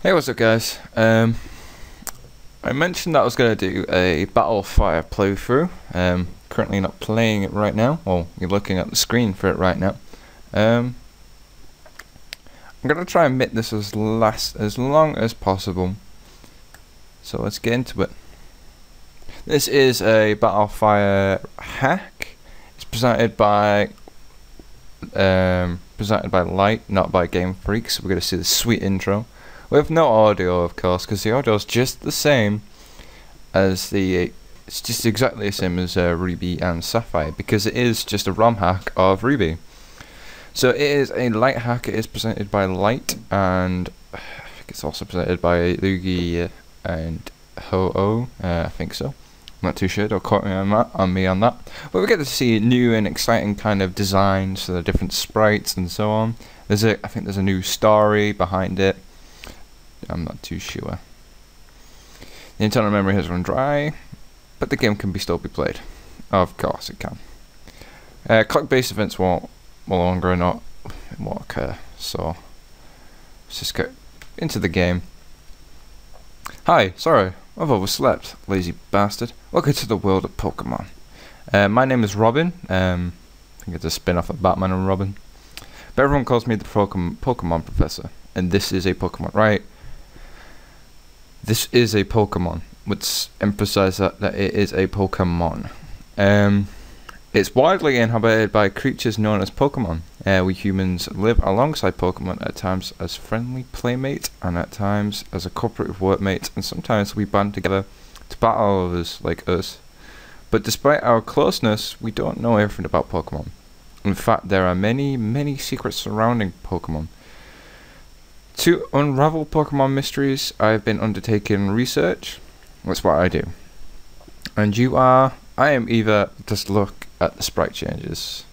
Hey, what's up, guys? Um, I mentioned that I was going to do a Battlefire playthrough. Um, currently not playing it right now. Well, you're looking at the screen for it right now. Um, I'm going to try and make this as last as long as possible. So let's get into it. This is a Battlefire hack. It's presented by um, presented by Light, not by Game Freaks. We're going to see the sweet intro with no audio of course because the audio is just the same as the it's just exactly the same as uh, Ruby and Sapphire because it is just a ROM hack of Ruby. So it is a light hack. It is presented by Light and I think it's also presented by Luigi and Ho-Oh uh, I think so. I'm not too sure. Don't quote me on that on me on that. But we get to see new and exciting kind of designs for the different sprites and so on. There's a I think there's a new story behind it I'm not too sure. The internal memory has run dry, but the game can be still be played. Of course it can. Uh, clock-based events won't no longer not won't occur, so let's just get into the game. Hi, sorry, I've overslept, lazy bastard. Welcome to the world of Pokemon. Uh, my name is Robin. Um, I think it's a spin-off of Batman and Robin. But everyone calls me the Pokemon Professor, and this is a Pokemon, right? This is a Pokemon. Let's emphasize that, that it is a Pokemon. Um, it's widely inhabited by creatures known as Pokemon. Uh, we humans live alongside Pokemon at times as friendly playmates and at times as a cooperative workmate and sometimes we band together to battle others like us. But despite our closeness, we don't know everything about Pokemon. In fact, there are many, many secrets surrounding Pokemon. To unravel Pokemon mysteries, I've been undertaking research. That's what I do. And you are... I am either... Just look at the sprite changes.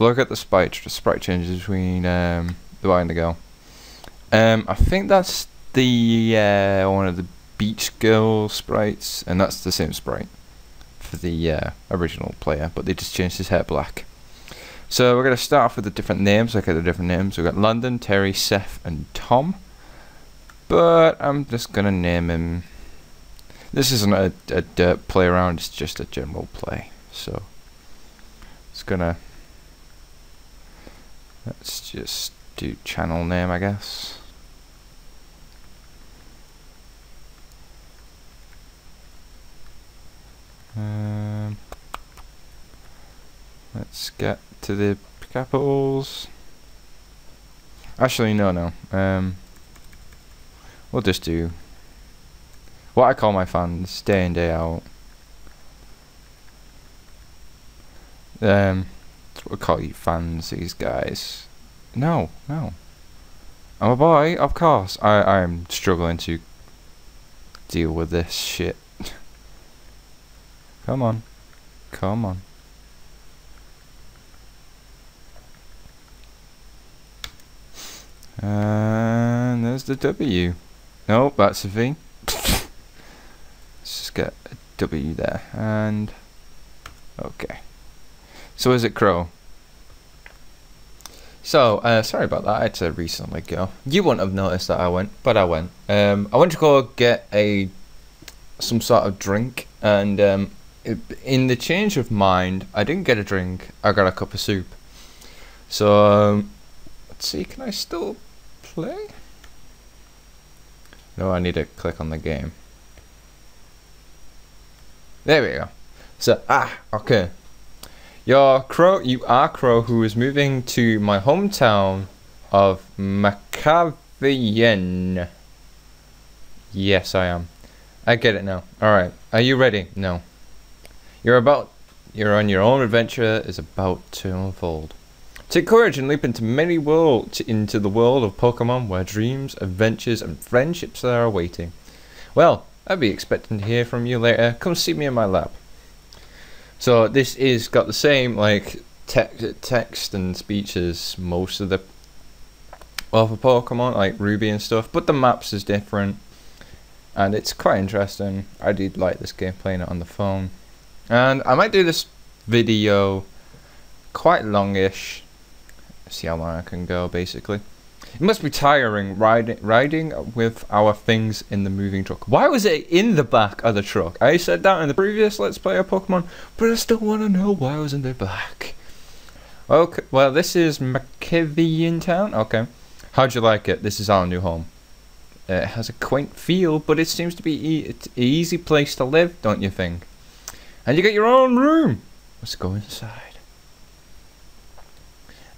Look at the sprite, sprite changes between um, the boy and the girl. Um, I think that's the uh, one of the beach girl sprites, and that's the same sprite for the uh, original player, but they just changed his hair black. So we're going to start off with the different names. Look at the different names. We've got London, Terry, Seth, and Tom. But I'm just going to name him. This isn't a, a dirt play around, it's just a general play. So it's going to. Let's just do channel name, I guess. Um, let's get to the capitals. Actually, no, no. Um, we'll just do what I call my fans, day in, day out. Um, we call you fans, these guys. No, no. I'm a boy, of course. I I'm struggling to deal with this shit. Come on. Come on. And there's the W. No, that's a V. Let's just get a W there. And okay. So is it Crow? So, uh, sorry about that. I had to recently go. You wouldn't have noticed that I went, but I went. Um, I went to go get a some sort of drink, and um, it, in the change of mind, I didn't get a drink. I got a cup of soup. So, um, let's see. Can I still play? No, I need to click on the game. There we go. So, ah, okay. You're Crow, you are Crow who is moving to my hometown of Macavian. Yes, I am. I get it now. Alright, are you ready? No. You're about, you're on your own adventure is about to unfold. Take courage and leap into many worlds into the world of Pokemon where dreams, adventures and friendships are awaiting. Well, I'll be expecting to hear from you later. Come see me in my lab. So this is got the same like text text and speech as most of the for Pokemon like Ruby and stuff, but the maps is different. And it's quite interesting. I did like this game playing it on the phone. And I might do this video quite longish see how long I can go basically. It must be tiring riding riding with our things in the moving truck. Why was it in the back of the truck? I said that in the previous Let's Play of Pokemon, but I still want to know why it was in the back. Okay, well this is McKivian Town. Okay, how'd you like it? This is our new home. It has a quaint feel, but it seems to be e an easy place to live, don't you think? And you got your own room. Let's go inside.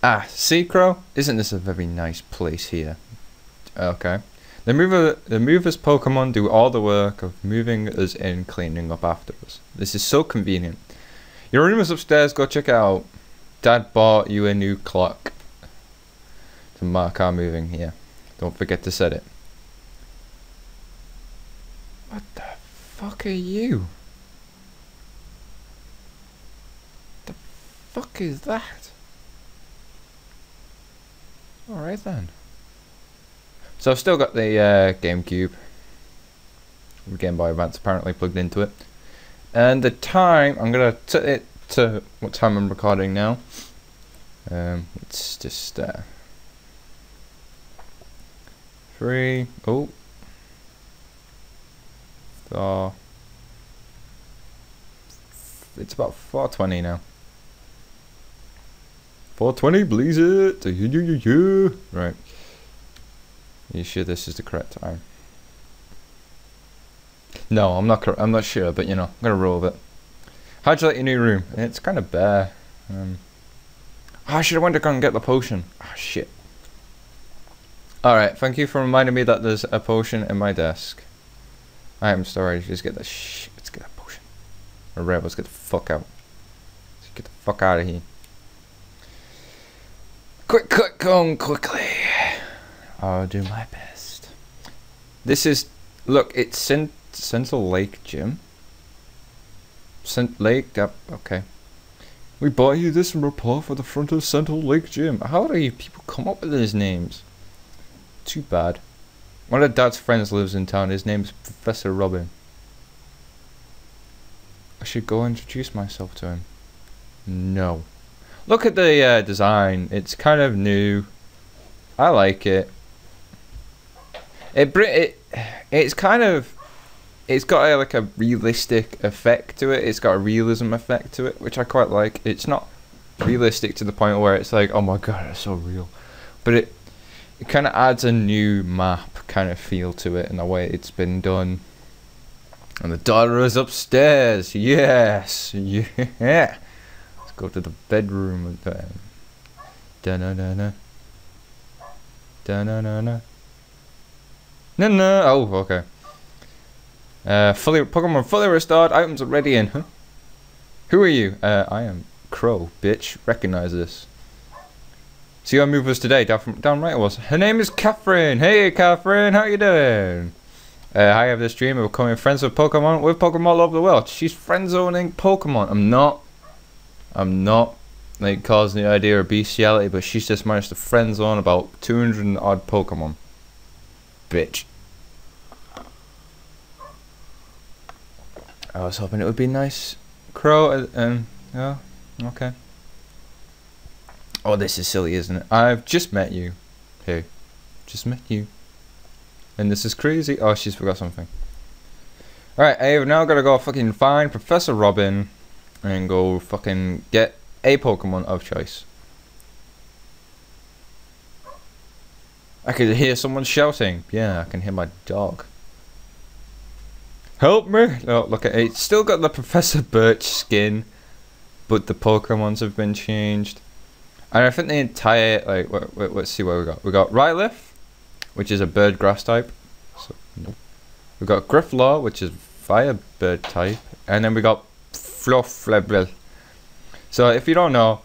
Ah, see, Crow? Isn't this a very nice place here? Okay. The mover, the movers Pokemon do all the work of moving us in, cleaning up after us. This is so convenient. Your room is upstairs. Go check it out. Dad bought you a new clock to mark our moving here. Don't forget to set it. What the fuck are you? The fuck is that? Alright then. So I've still got the uh, GameCube. Game Boy Advance apparently plugged into it. And the time, I'm going to set it to what time I'm recording now. Um, it's just uh, three, oh, four, it's about 420 now. 420, please it. Right. You sure this is the correct time? No, I'm not. I'm not sure, but you know, I'm gonna roll with it. How'd you like your new room? It's kind of bare. Um, oh, I should have went to go and get the potion. Oh shit. All right. Thank you for reminding me that there's a potion in my desk. I am sorry. Just get the shit. Let's get that potion. Or rebels, get the fuck out. Let's get the fuck out of here. Quick, quick, going quickly. I'll do my best. This is, look, it's Cent Central Lake Gym. Cent Lake, yep, okay. We bought you this report for the front of Central Lake Gym. How do you people come up with these names? Too bad. One of Dad's friends lives in town. His name's Professor Robin. I should go introduce myself to him. No. Look at the uh, design. It's kind of new. I like it. It it it's kind of it's got a, like a realistic effect to it. It's got a realism effect to it, which I quite like. It's not realistic to the point where it's like, oh my god, it's so real, but it it kind of adds a new map kind of feel to it in the way it's been done. And the daughter is upstairs. Yes, yeah. Let's go to the bedroom. again. Da na na na. Da na na na. No, no. Oh, okay. Uh, fully Pokemon fully restored. Items are ready in. Huh? Who are you? Uh, I am Crow, bitch. Recognize this. See our movers today. Down from down right it was. Her name is Catherine. Hey, Catherine. How you doing? Uh, I have this dream of becoming friends with Pokemon with Pokemon all over the world. She's friend zoning Pokemon. I'm not. I'm not like causing the idea of bestiality, but she's just managed to friend zone about 200 odd Pokemon. Bitch. I was hoping it would be nice. Crow, uh, um, yeah, okay. Oh, this is silly, isn't it? I've just met you. Hey, just met you. And this is crazy. Oh, she's forgot something. Alright, I've now got to go fucking find Professor Robin and go fucking get a Pokemon of choice. I could hear someone shouting. Yeah, I can hear my dog. Help me! Oh, look at it. It's still got the Professor Birch skin, but the Pokemons have been changed. And I think the entire, like, wait, wait, let's see what we got. We got Rylith, which is a bird grass type. So, nope. We got Grifflaw, which is fire bird type. And then we got Fluffleble. So if you don't know,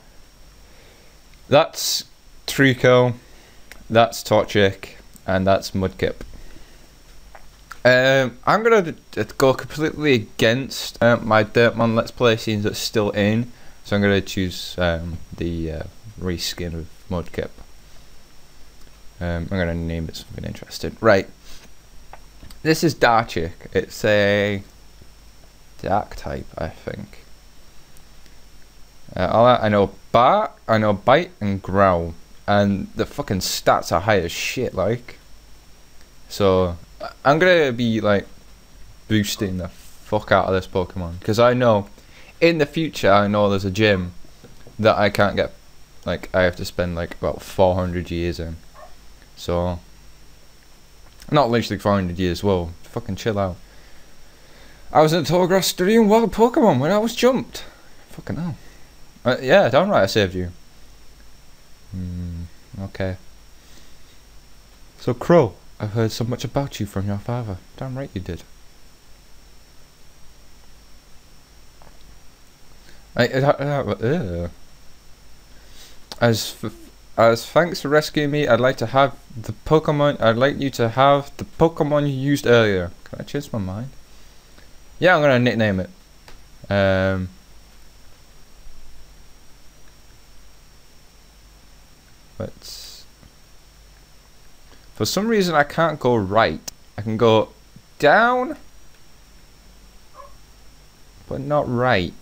that's Treecko, that's Torchic, and that's Mudkip. Um, I'm gonna go completely against uh, my Dirtman Let's Play scenes that's still in, so I'm gonna choose um, the uh, reskin of Mudkip. Um, I'm gonna name it something interesting. Right. This is Darchik. It's a dark type, I think. Uh, I know Bar, I know Bite and Growl. and the fucking stats are high as shit. Like, so I- I'm gonna be like boosting the fuck out of this Pokemon because I know in the future I know there's a gym that I can't get. Like, I have to spend like about 400 years in. So, not literally 400 years. well, fucking chill out. I was in Torgrass studying wild Pokemon when I was jumped. Fucking hell. Uh, yeah, damn right I saved you. Hmm, okay. So, Crow, I've heard so much about you from your father. Damn right you did. I, uh, uh, uh, as f- as thanks for rescuing me, I'd like to have the Pokemon. I'd like you to have the Pokemon you used earlier. Can I change my mind? Yeah, I'm gonna nickname it. Um. Let's. For some reason, I can't go right. I can go down, but not right.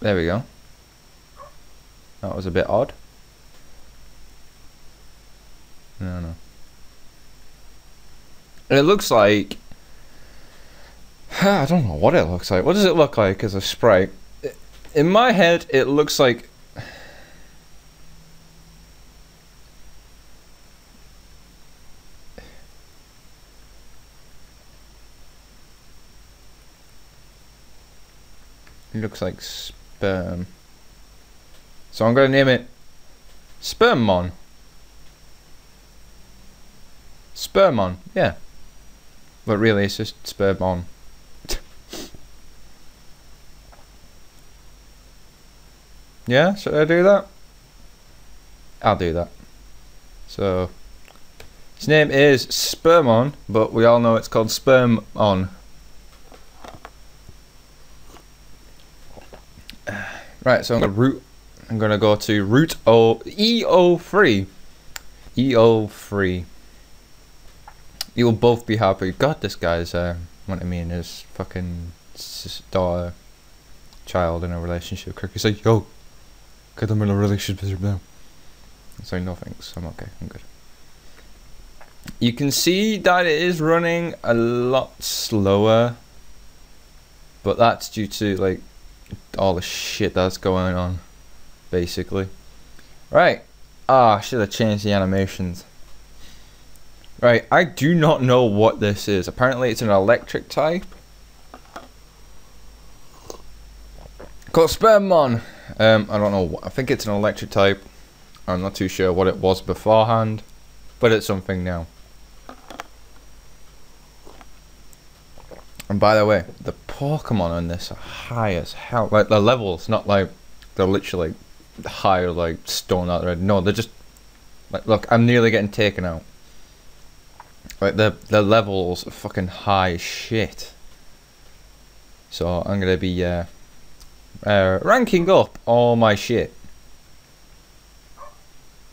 There we go. That was a bit odd. No, no. It looks like. I don't know what it looks like. What does it look like as a sprite? In my head, it looks like. It looks like sperm. So I'm going to name it Spermmon. Spermon, yeah. But really, it's just sperm on. yeah, should I do that? I'll do that. So, his name is Spermon, but we all know it's called Sperm On. Right, so I'm gonna root. I'm gonna go to root o e o three, EO3 you will both be happy. God, this guy's, uh, what I mean, his fucking daughter, child in a relationship. Kirky's like, yo, get them in a relationship now. It's like, no thanks, I'm okay, I'm good. You can see that it is running a lot slower, but that's due to, like, all the shit that's going on, basically. Right. Ah, oh, should have changed the animations. Right, I do not know what this is. Apparently it's an electric type. Called Spermon. Um, I don't know. I think it's an electric type. I'm not too sure what it was beforehand, but it's something now. And by the way, the Pokemon on this are high as hell. Like the levels, not like they're literally higher like stone out there. No, they're just like look. I'm nearly getting taken out. Like the the levels are fucking high shit. So I'm gonna be uh, uh, ranking up all my shit.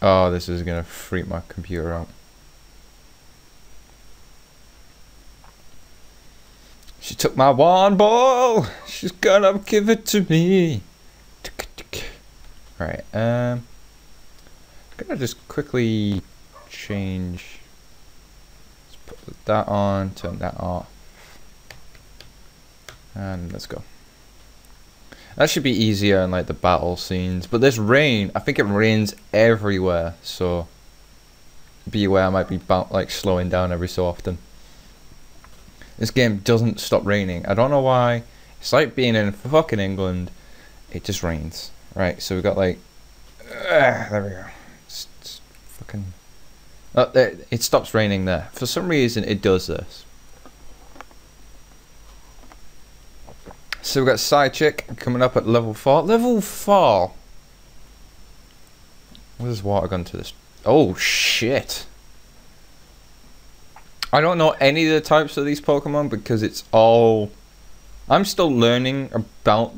Oh, this is gonna freak my computer out. She took my wand ball. She's gonna give it to me. Right. Um. Gonna just quickly change. Put that on. Turn that off. And let's go. That should be easier in like the battle scenes. But this rain, I think it rains everywhere. So be aware I might be like slowing down every so often. This game doesn't stop raining. I don't know why. It's like being in fucking England. It just rains. Right, so we got like. Uh, there we go. Uh, there, it stops raining there. For some reason, it does this. So we've got Side Chick coming up at level 4. Level 4! Where's water gone to this? Oh, shit. I don't know any of the types of these Pokemon because it's all. I'm still learning about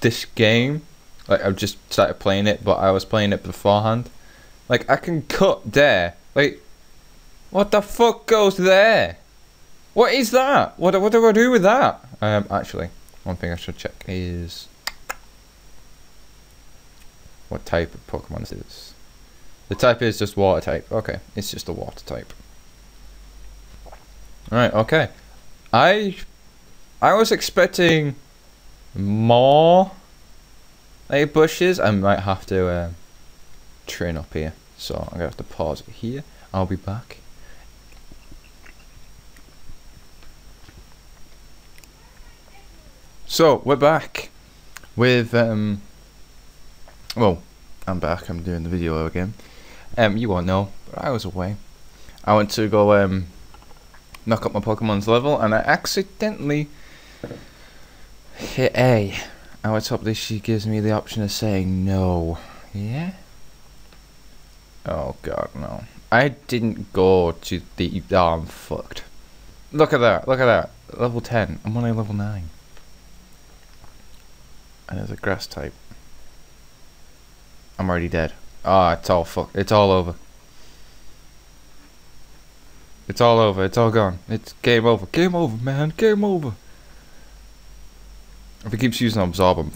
this game. Like I've just started playing it, but I was playing it beforehand. Like I can cut there. Like, what the fuck goes there? What is that? What what do I do with that? Um, actually, one thing I should check is. what type of Pokemon is this is. The type is just water type. Okay, it's just a water type. Alright, okay. I I was expecting more like bushes. I might have to uh, train up here. So I'm gonna have to pause it here. I'll be back. So we're back with um well I'm back. I'm doing the video again. Um you won't know but I was away. I went to go um knock up my Pokemon's level and I accidentally hit A. I was this she gives me the option of saying no. Yeah oh god no I didn't go to the oh I'm fucked look at that look at that level 10 I'm only level 9 and it's a grass type. I'm already dead. Ah, oh, it's all fuck. It's all over. It's all over. It's all gone. It's game over. Game over, man. Game over. If he keeps using absorb, I'm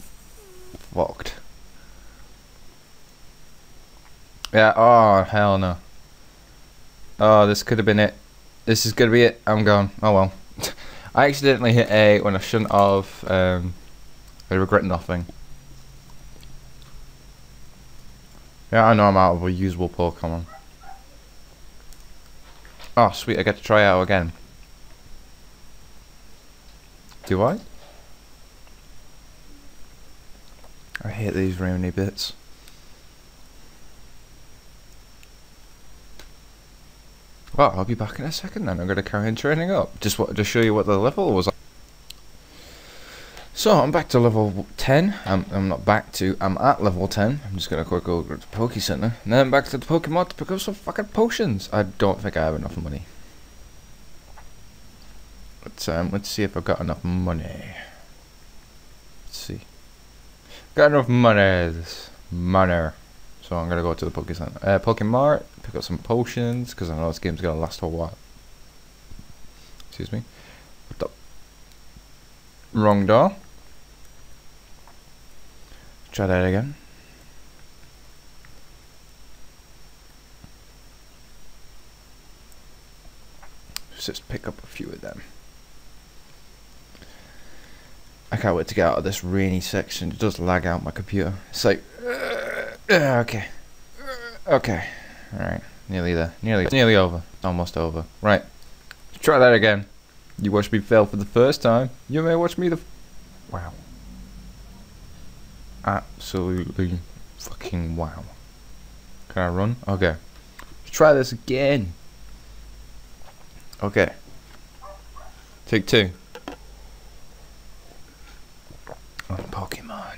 fucked. Yeah. Oh hell no. Oh, this could have been it. This is gonna be it. I'm gone. Oh well. I accidentally hit A when I shouldn't have. Um, I regret nothing. Yeah, I know I'm out of a usable Pokemon. Oh, sweet, I get to try out again. Do I? I hate these rainy bits. Well, I'll be back in a second then. I'm going to carry on training up. Just wanted to show you what the level was. So I'm back to level 10. I'm, I'm not back to, I'm at level 10. I'm just gonna quick go to the Poke Center. And then back to the Pokemon to pick up some fucking potions. I don't think I have enough money. Let's, um, let's see if I've got enough money. Let's see. Got enough money. This money. So I'm gonna go to the Poke Center. Uh, Pokemart, pick up some potions, because I know this game's gonna last a while. Excuse me. Wrong door. Try that again. Let's just pick up a few of them. I can't wait to get out of this rainy section. It does lag out my computer. It's like, uh, okay, uh, okay, all right, nearly there, nearly, nearly over, almost over. Right, Let's try that again. You watched me fail for the first time. You may watch me the. wow absolutely fucking wow. Can I run? Okay. Let's try this again. Okay. Take two. On Pokemon.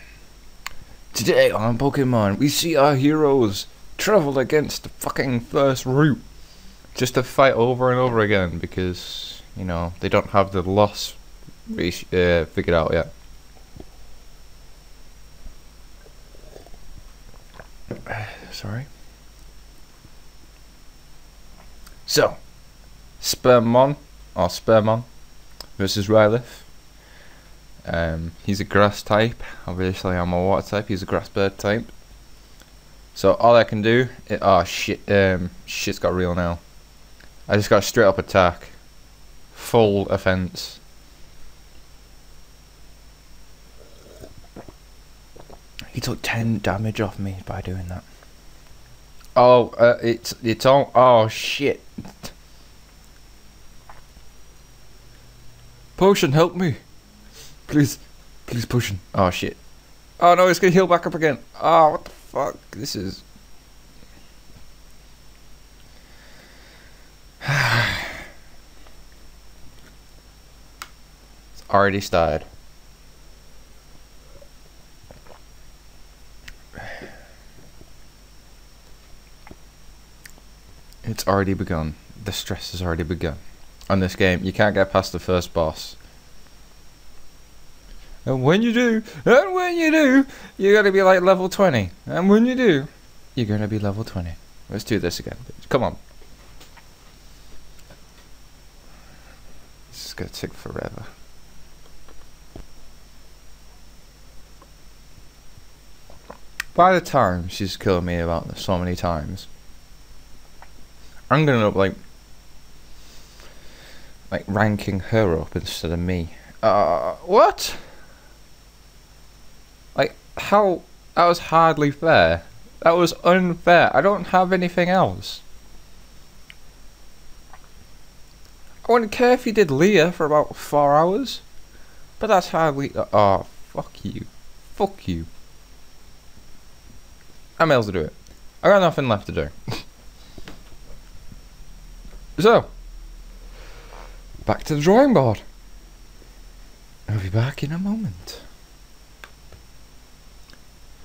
Today on Pokemon, we see our heroes travel against the fucking first route. Just to fight over and over again because, you know, they don't have the loss uh, figured out yet. Sorry. So, Spermon, or Spermon, versus Rylith. Um, he's a grass type. Obviously, I'm a water type. He's a grass bird type. So all I can do, it, oh shit, um, shit's got real now. I just got a straight up attack, full offense. He took 10 damage off me by doing that. Oh, uh, it's it's all. Oh shit! Potion, help me, please, please, potion. Oh shit! Oh no, it's gonna heal back up again. Oh, what the fuck? This is. it's already started. It's already begun. The stress has already begun. On this game, you can't get past the first boss. And when you do, and when you do, you're gonna be like level 20. And when you do, you're gonna be level 20. Let's do this again. Come on. This is gonna take forever. by the time she's killed me about so many times, I'm gonna up like like ranking her up instead of me. Uh, what? How? That was hardly fair. That was unfair. I don't have anything else. I wouldn't care if you did Leer for about four hours. But that's hardly. Oh, fuck you. Fuck you. I'm able to do it. I got nothing left to do. so, back to the drawing board. I'll be back in a moment.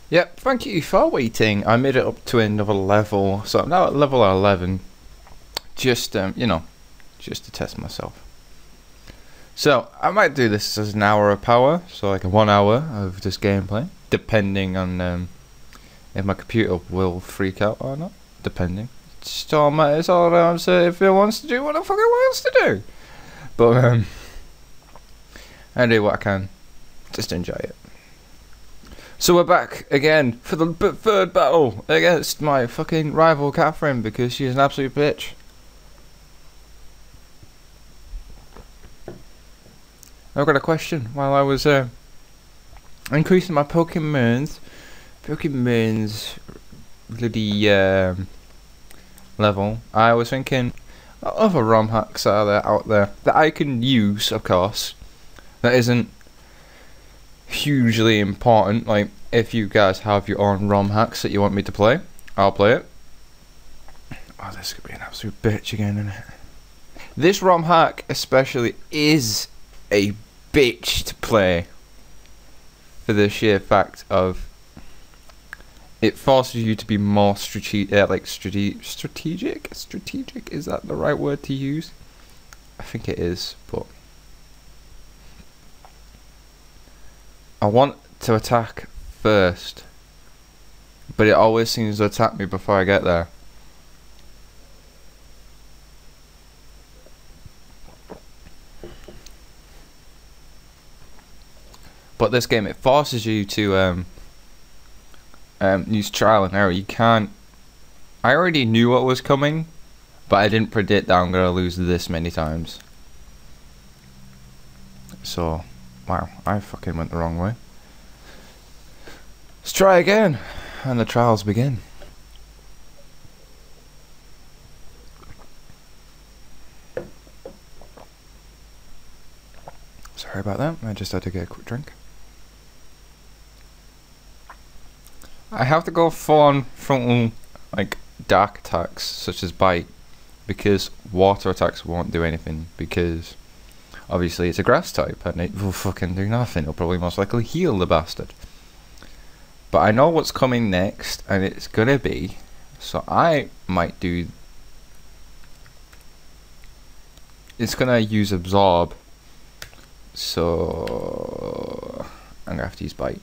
Yep, thank you for waiting. I made it up to another level, so I'm now at level 11. Just, um, you know, just to test myself. So, I might do this as an hour of power, so like one hour of this gameplay, depending on um, if my computer will freak out or not, depending. It's all, my, it's all down to if it wants to do what the fuck it wants to do. But, um, I do what I can, just enjoy it. So we're back again for the third battle against my fucking rival Catherine because she's an absolute bitch. I've got a question while I was uh, increasing my Pokemon's Pokemon's bloody um, level. I was thinking what other ROM hacks are there out there that I can use, of course. That isn't hugely important. Like, if you guys have your own ROM hacks that you want me to play, I'll play it. Oh, this could be an absolute bitch again, isn't it? This ROM hack, especially, is a bitch to play for the sheer fact of it forces you to be more strategic, uh, like strate strategic. Strategic is that the right word to use? I think it is, but I want to attack first, but it always seems to attack me before I get there. But this game, it forces you to um, um, use trial and error. You can't. I already knew what was coming, but I didn't predict that I'm gonna lose this many times. So, wow, I fucking went the wrong way. Let's try again, and the trials begin. Sorry about that, I just had to get a quick drink. I have to go full on frontal, like, dark attacks, such as bite, because water attacks won't do anything, because obviously it's a grass type, and it will fucking do nothing. It'll probably most likely heal the bastard. But I know what's coming next, and it's gonna be, so I might do, it's gonna use absorb, so I'm gonna have to use bite.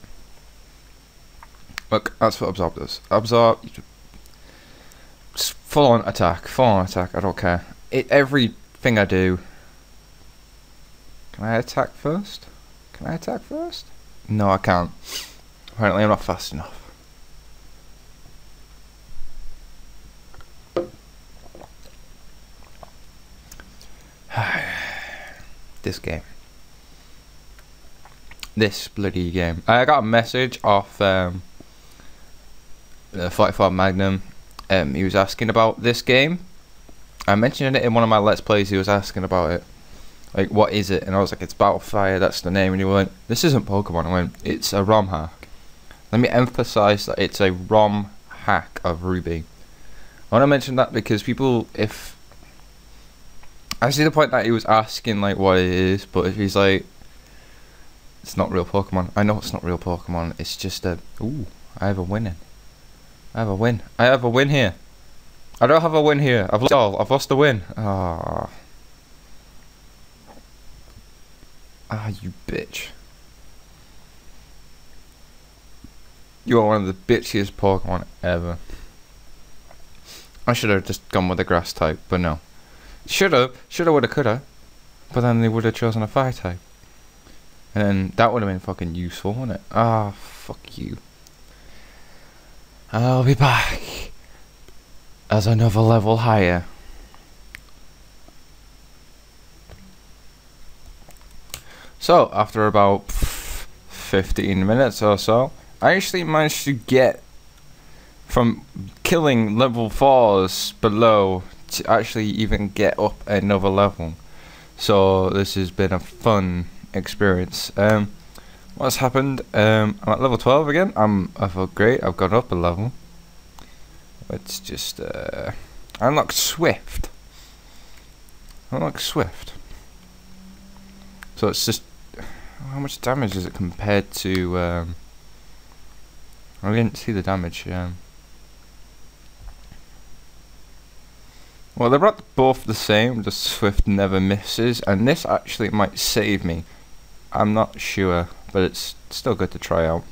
Look, that's what absorb does. Absorb, full on attack, full on attack. I don't care. It everything I do. Can I attack first? Can I attack first? No, I can't. Apparently, I'm not fast enough. this game. This bloody game. I got a message off um, the 45 Magnum, um, he was asking about this game. I mentioned it in one of my Let's Plays, he was asking about it. Like, what is it? And I was like, it's Battlefire, that's the name. And he went, this isn't Pokemon. I went, it's a ROM hack. Let me emphasize that it's a ROM hack of Ruby. I want to mention that because people, if... I see the point that he was asking, like, what it is, but if he's like, it's not real Pokemon. I know it's not real Pokemon, it's just a, ooh, I have a winning. I have a win. I have a win here. I don't have a win here. I've lost all. I've lost the win. Ah. Ah, you bitch. You are one of the bitchiest Pokemon ever. I should have just gone with the grass type, but no. Should have, should have, would have, could have. But then they would have chosen a fire type. And then that would have been fucking useful, wouldn't it? Ah, fuck you. I'll be back as another level higher. So, after about 15 minutes or so, I actually managed to get from killing level 4s below to actually even get up another level. So, this has been a fun experience. Um, what's happened? Um, I'm at level 12 again. I'm, I feel great. I've gone up a level. Let's just uh, unlock Swift. Unlock Swift. So it's just how much damage is it compared to? Um, I didn't see the damage. Um, well, they're both the same. Just Swift never misses, and this actually might save me. I'm not sure, but it's still good to try out.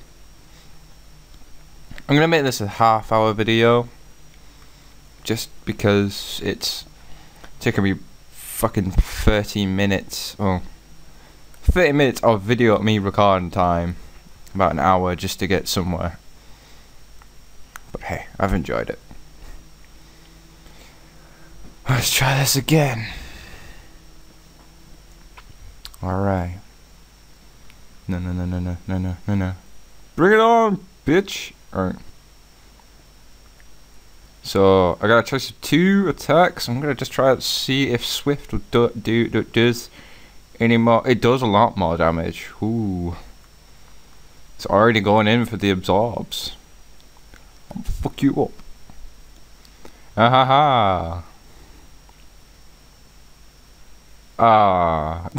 I'm gonna make this a half hour video just because it's taken me fucking 30 minutes, oh, 30 minutes of video of me recording time, about an hour just to get somewhere. But hey, I've enjoyed it. Let's try this again. Alright. No, no, no, no, no, no, no, no, no. Bring it on, bitch! Alright. So I got a choice of two attacks. I'm gonna just try to see if Swift will do, do, do does any more. It does a lot more damage. Ooh, it's already going in for the absorbs. I'll fuck you up. Ah ha ha. Ah.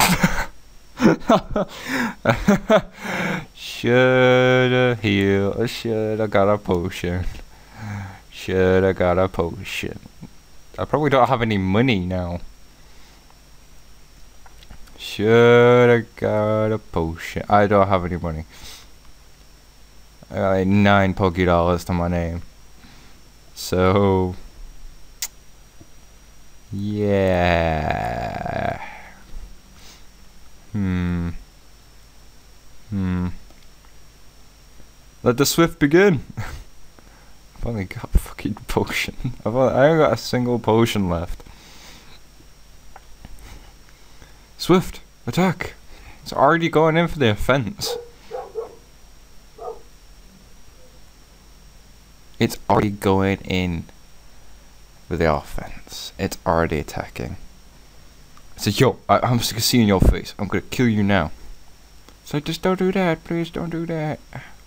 shoulda healed. Shoulda got a potion. Should have got a potion. I probably don't have any money now. Should have got a potion. I don't have any money. I got like nine Poké Dollars to my name. So... Yeah. Hmm. Hmm. Let the Swift begin. I've only got fucking potion. I've only, I only got a single potion left. Swift, attack! It's already going in for the offense. It's already going in for the offense. It's already attacking. So yo, I, I'm sick of seeing your face. I'm gonna kill you now. So just don't do that, please don't do that.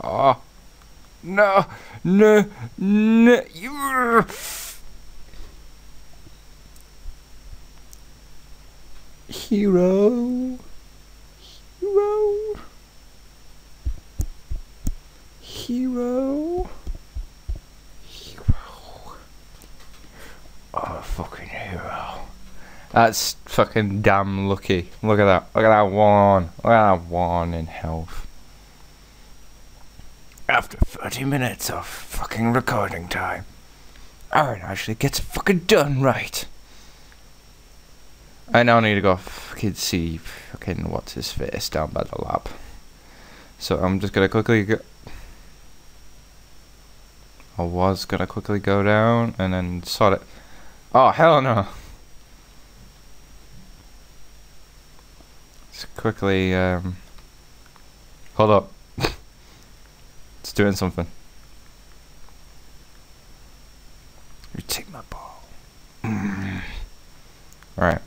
Ah. Oh. No, no, no. Hero. Hero. Hero. Hero. Oh, fucking hero. That's fucking damn lucky. Look at that. Look at that one. Look at that one in health. After 30 minutes of fucking recording time, Arran actually gets fucking done right. I now need to go fucking see fucking what's his face down by the lab. So I'm just gonna quickly go. I was gonna quickly go down and then sort it. Oh hell no! Just quickly um. Hold up. It's doing something. You take my ball. Mm. Alright.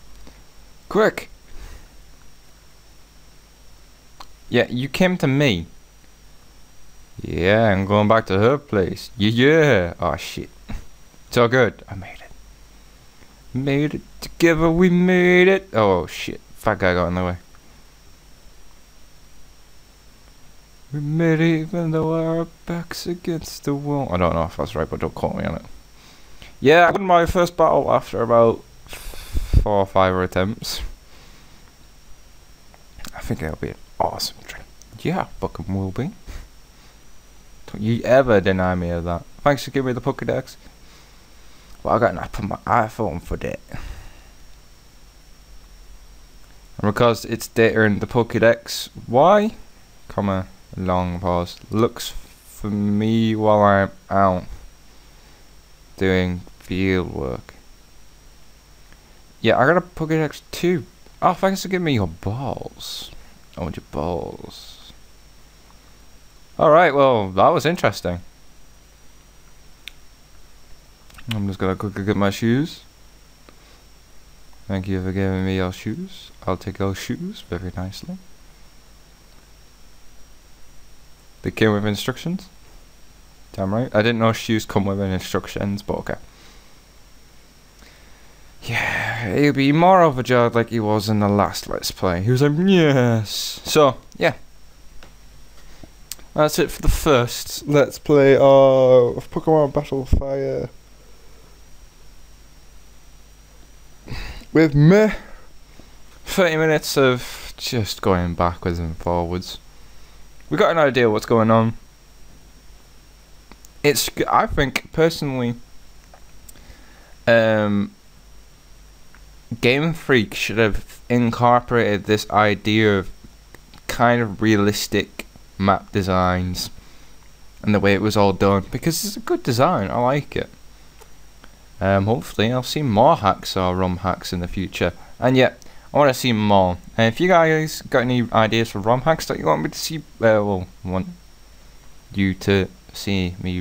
Quick! Yeah, you came to me. Yeah, I'm going back to her place. Yeah, yeah. Oh shit. It's all good. I made it. Made it together, we made it. Oh shit. Fat guy got in the way. We made it even though our backs against the wall. I don't know if that's right, but don't quote me on it. Yeah, I won my first battle after about four or five attempts. I think it'll be an awesome trip. Yeah, fucking will be. Don't you ever deny me of that. Thanks for giving me the Pokedex. Well, I got an app on my iPhone for that. And because it's data in the Pokedex, why, comma, long pause, looks for me while I'm out doing field work. Yeah, I got a Pokedex too. Oh, thanks for giving me your balls. I want your balls. Alright, well, that was interesting. I'm just gonna quickly get my shoes. Thank you for giving me your shoes. I'll take your shoes very nicely. They came with instructions. Damn right. I didn't know shoes come with instructions, but okay. Yeah, he'll be more of a job like he was in the last Let's Play. He was like, yes. So, yeah. That's it for the first Let's Play of Pokemon Battle Fire. With me. 30 minutes of just going backwards and forwards. We got an idea what's going on. It's, I think, personally, um, Game Freak should have incorporated this idea of kind of realistic map designs and the way it was all done because it's a good design. I like it. Um, hopefully, I'll see more hacks or ROM hacks in the future. And yeah, I want to see more. And if you guys got any ideas for ROM hacks that you want me to see, uh, well, want you to see me